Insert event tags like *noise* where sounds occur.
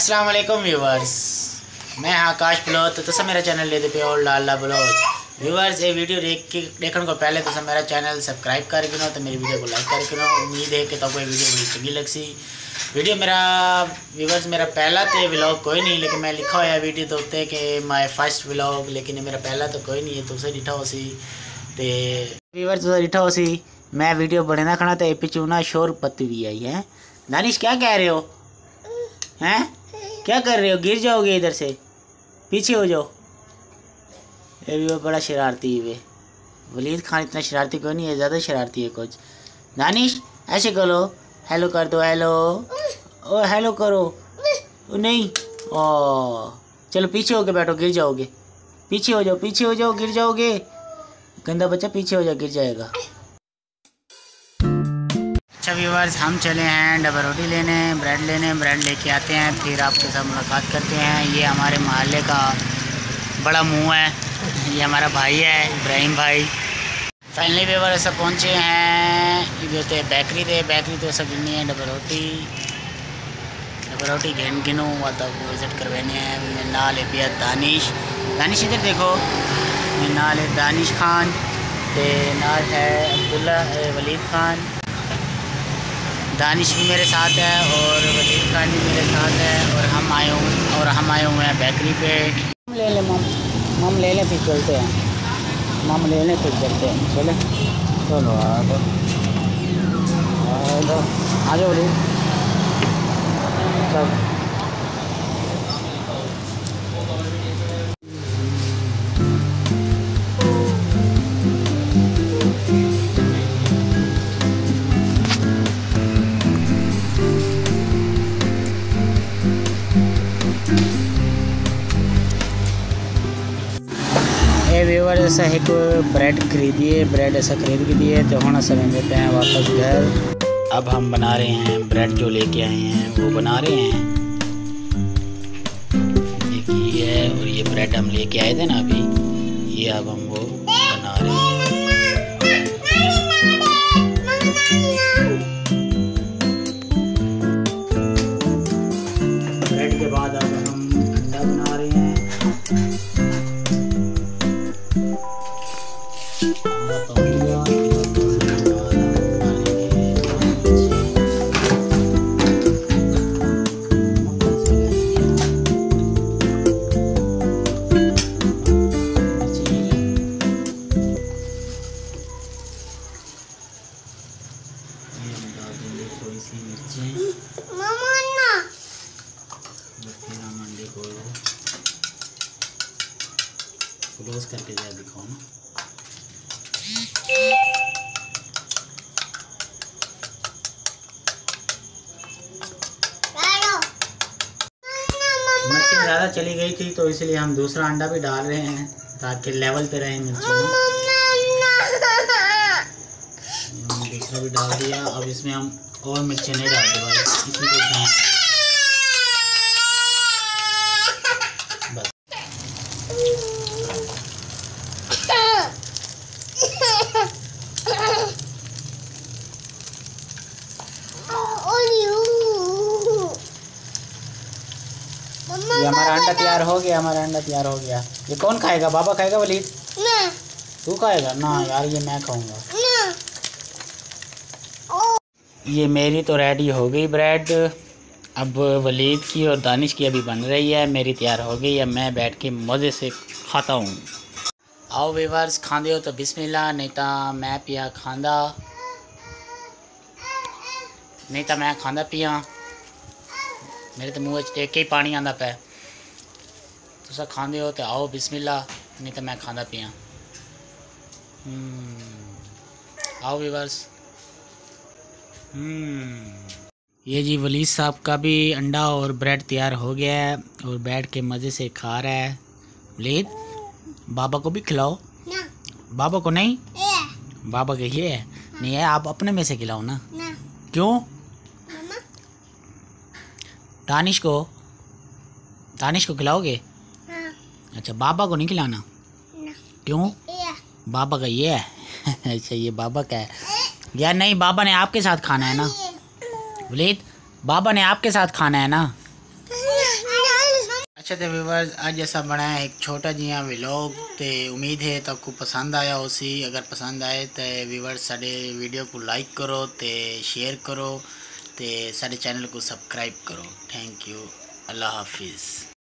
अस्सलाम वालेकुम व्यूवर्स मैं आकाश बलोच तो तुम मेरा चैनल लेते पे और लाला बलोच व्यूवर्स ये वीडियो देख के देखने को पहले तुम मेरा चैनल सब्सक्राइब कर गिनो तो मेरी वीडियो को लाइक कर गिनो उम्मीद है कि तो कोई वीडियो बड़ी चंगी लग सी वीडियो मेरा व्यूवर्स मेरा पहला तो व्लॉग कोई नहीं, लेकिन मैं लिखा हुआ वीडियो तो उत्ते कि माय फ़र्स्ट व्लॉग लेकिन ये मेरा पहला तो कोई नहीं है तुसे डिठा हो सी। ते व्यूवर्स डिठा हो सी। मैं वीडियो बने ना खड़ा तो पिछू ना शोर पत्ती भी आई है। दानिश क्या कह रहे हो? हैं? क्या कर रहे हो? गिर जाओगे इधर से। पीछे हो जाओ। ये भी बड़ा शरारती है वे। वलीद खान इतना शरारती क्यों नहीं है? ज़्यादा शरारती है कुछ। दानिश, ऐसे करो। हेलो कर दो, हेलो। ओ, हेलो करो। ओ, नहीं। ओ, चलो पीछे होके बैठो, गिर जाओगे। पीछे हो जाओ, पीछे हो जाओ, गिर जाओगे। गंदा बच्चा पीछे हो जाओ, गिर जाएगा। अच्छा व्यूवर्स हम चले हैं डबल रोटी लेने ब्रेड लेने ब्रेड लेके आते हैं, फिर आपके साथ मुलाकात करते हैं। ये हमारे मोहल्ले का बड़ा मुँह है, ये हमारा भाई है, इब्राहिम भाई। फाइनली व्यूवर सब पहुँचे हैं इधर थे बेकरी थे बेकरी तो सब गिननी है डबल रोटी डबल रोटी गिन गिनूँ तब विज़िट करवाने हैं नाल है पिया दानिश। दानिश इधर देखो नाल है दानिश खान, ते नाल है अब्दुल्ला वलीद खान। दानिश भी मेरे साथ है और वज़ीर खान भी मेरे साथ है और हम आए हुए और हम आए हुए हैं बेकरी पे। हम ले लें, मम मम ले लें फिर चलते हैं। मम ले लें फिर चलते हैं, चले। चलो आ जाओ आ जाओ आ व्यूवर ऐसा एक ब्रेड खरीदिए, ब्रेड ऐसा खरीद के दिए तो हम समय देते हैं वापस घर। अब हम बना रहे हैं ब्रेड जो लेके आए हैं, वो बना रहे हैं। देखिए और ये ब्रेड हम लेके आए थे ना अभी, ये अब हम वो बना रहे हैं। क्लोज करके जरा दिखाओ ना। मिर्ची ज़्यादा चली गई थी तो इसलिए हम दूसरा अंडा भी डाल रहे हैं ताकि लेवल पे रहे मिर्ची दूसरा भी डाल दिया अब इसमें हम और मिर्ची नहीं डालते बस इसमें तो इतना है। बस ये हमारा अंडा तैयार हो गया हमारा अंडा तैयार हो गया। ये कौन खाएगा बाबा खाएगा वलीद तू खाएगा? ना यार ये मैं खाऊँगा। ये मेरी तो रेडी हो गई ब्रेड अब वलीद की और दानिश की अभी बन रही है मेरी तैयार हो गई है मैं बैठ के मज़े से खाता हूँ। आओ वीवर्स खांदे हो तो बिस्मिल्लाह नहीं तो मैं पिया खांदा। नहीं तो मैं खांदा पिया। मेरे तो मूँह देख के ही पानी आंदा पै। तुसा खांदे हो तो आओ बिस्मिल्ला नहीं तो मैं खांदा पिया। हम्म, आओ वीवर्स हम्म। ये जी वलीद साहब का भी अंडा और ब्रेड तैयार हो गया है और बैठ के मज़े से खा रहा है। वलीद बाबा को भी खिलाओ। ना। बाबा को नहीं? बाबा के ये है? नहीं है आप अपने में से खिलाओ ना। क्यों? दानिश को। दानिश को खिलाओगे? अच्छा बाबा को नहीं खिलाना? क्यों? बाबा का ये है। *laughs* अच्छा ये बाबा का है। यार नहीं बाबा ने आपके साथ खाना है ना? वलीद बाबा ने आपके साथ खाना है ना? अच्छा तो व्यूवर आज ऐसा बनाया एक छोटा जहा व्लॉग तो उम्मीद है तो तक पसंद आया उसी अगर पसंद आए तो व्यूवर साढ़े वीडियो को लाइक करो तो शेयर करो तो साढ़े चैनल को सब्सक्राइब करो। थैंक यू अल्लाह हाफिज़।